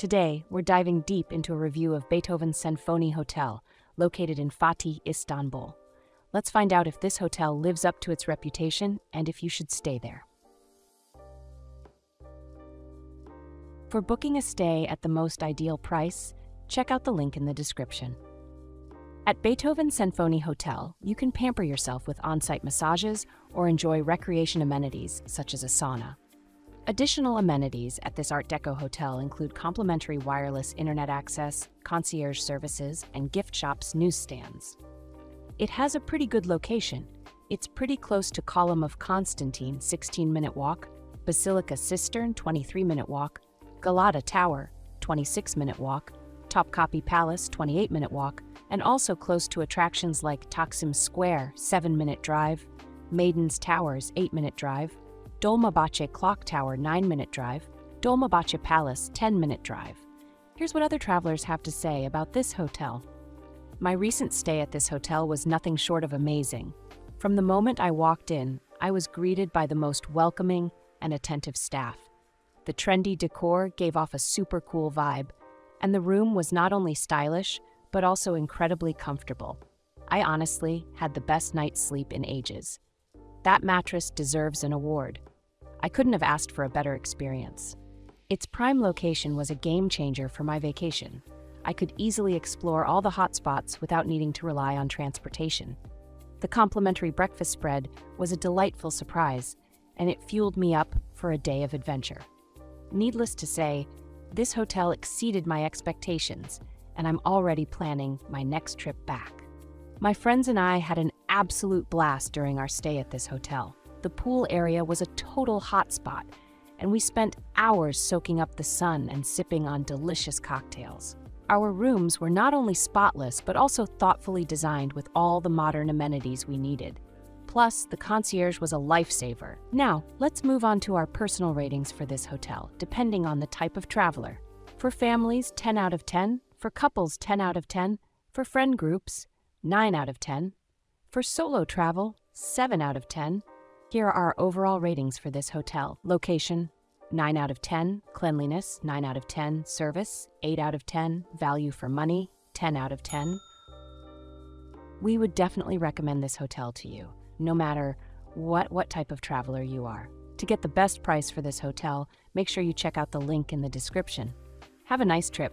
Today, we're diving deep into a review of Beethoven's Senfoni Hotel, located in Fatih, Istanbul. Let's find out if this hotel lives up to its reputation and if you should stay there. For booking a stay at the most ideal price, check out the link in the description. At Beethoven Senfoni Hotel, you can pamper yourself with on site massages or enjoy recreation amenities such as a sauna. Additional amenities at this Art Deco hotel include complimentary wireless internet access, concierge services, and gift shops newsstands. It has a pretty good location. It's pretty close to Column of Constantine, 16 minute walk, Basilica Cistern, 23 minute walk, Galata Tower, 26 minute walk, Topkapi Palace, 28 minute walk, and also close to attractions like Taksim Square, 7 minute drive, Maiden's Towers, 8 minute drive, Dolmabahce Clock Tower, 9 minute drive, Dolmabahce Palace, 10 minute drive. Here's what other travelers have to say about this hotel. My recent stay at this hotel was nothing short of amazing. From the moment I walked in, I was greeted by the most welcoming and attentive staff. The trendy decor gave off a super cool vibe, and the room was not only stylish, but also incredibly comfortable. I honestly had the best night's sleep in ages. That mattress deserves an award. I couldn't have asked for a better experience. Its prime location was a game changer for my vacation. I could easily explore all the hotspots without needing to rely on transportation. The complimentary breakfast spread was a delightful surprise, and it fueled me up for a day of adventure. Needless to say, this hotel exceeded my expectations, and I'm already planning my next trip back. My friends and I had an absolute blast during our stay at this hotel. The pool area was a total hotspot, and we spent hours soaking up the sun and sipping on delicious cocktails. Our rooms were not only spotless, but also thoughtfully designed with all the modern amenities we needed. Plus, the concierge was a lifesaver. Now, let's move on to our personal ratings for this hotel, depending on the type of traveler. For families, 10 out of 10. For couples, 10 out of 10. For friend groups, 9 out of 10. For solo travel, 7 out of 10. Here are our overall ratings for this hotel. Location, 9 out of 10. Cleanliness, 9 out of 10. Service, 8 out of 10. Value for money, 10 out of 10. We would definitely recommend this hotel to you no matter what, what type of traveler you are. To get the best price for this hotel, make sure you check out the link in the description. Have a nice trip.